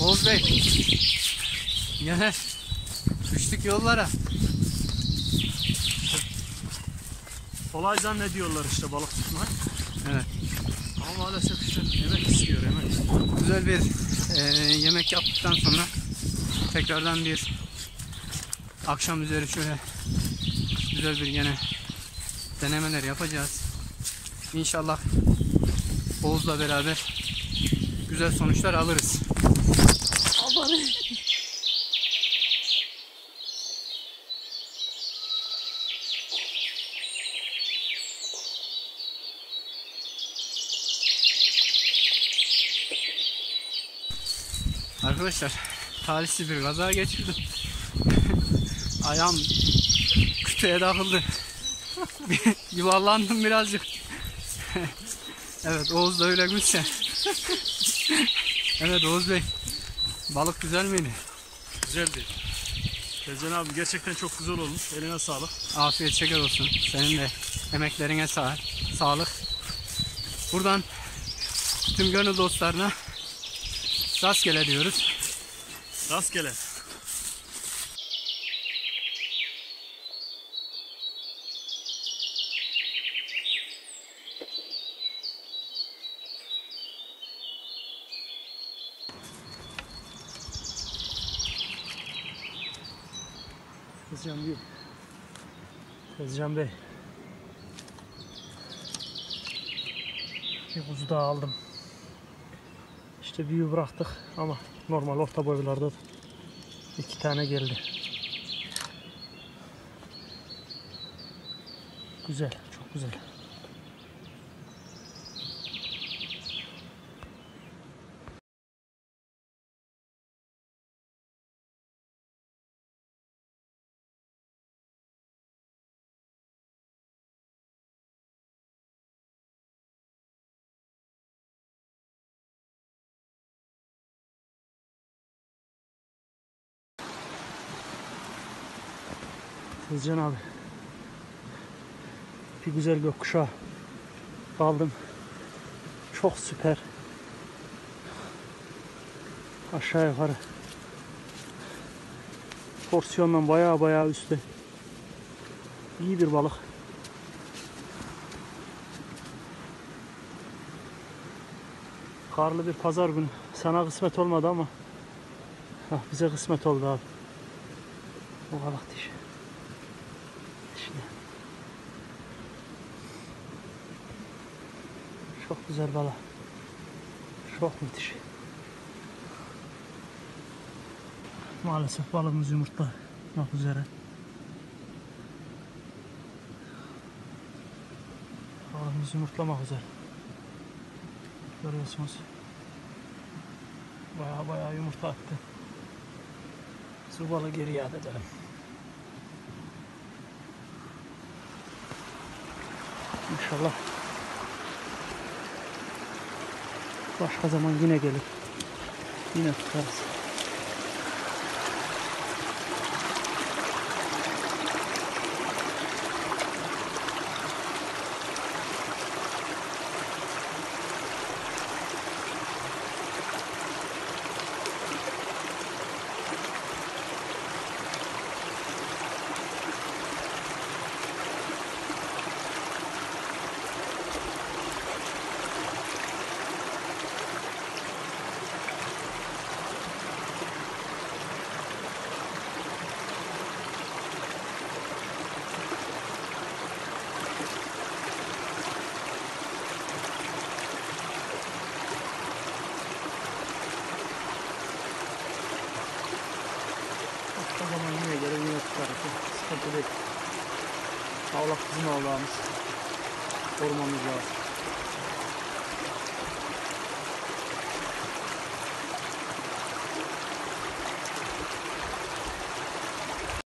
Oğuz Bey. Gene düştük yollara. Kolay zannediyorlar işte balık tutmak. Evet. Ama maalesef işte emek istiyor emek. Güzel bir e, yemek yaptıktan sonra tekrardan bir akşam üzeri şöyle güzel bir yine denemeler yapacağız. İnşallah Oğuz'la beraber güzel sonuçlar alırız. Arkadaşlar talihsiz bir kaza geçirdim. Ayağım kütüğe takıldı. Yuvarlandım birazcık. evet Oğuz da öyle gülse. evet Oğuz Bey. Balık güzel miydi? Güzeldi. Tezcan abi gerçekten çok güzel olmuş. Eline sağlık. Afiyet şeker olsun. Senin de emeklerine sağ, sağlık. Buradan tüm gönül dostlarına rastgele diyoruz. Rastgele. Tezcan Bey. Tezcan Bey. Bir kuzu daha aldım. İşte büyüğü bıraktık ama normal orta boylarda da iki tane geldi. Güzel, çok güzel. Tezcan abi. Bir güzel gökkuşağı aldım. Çok süper. Aşağı yukarı. Porsiyondan baya baya üstte. İyi bir balık. Karlı bir pazar günü. Sana kısmet olmadı ama hah, bize kısmet oldu abi. O balık dişi. Çok güzel balık. Çok müthiş. Maalesef balığımız yumurtlamak üzere. Balığımız yumurtlamak üzere. Görüyorsunuz. Baya baya yumurta attı. Su balığı geri iade. İnşallah başka zaman yine gelir. Yine tutarız. Başka zaman yine gelir yine tutarız. Sıkıntı değil. Avlak bizim avlağımız. Korumamız lazım.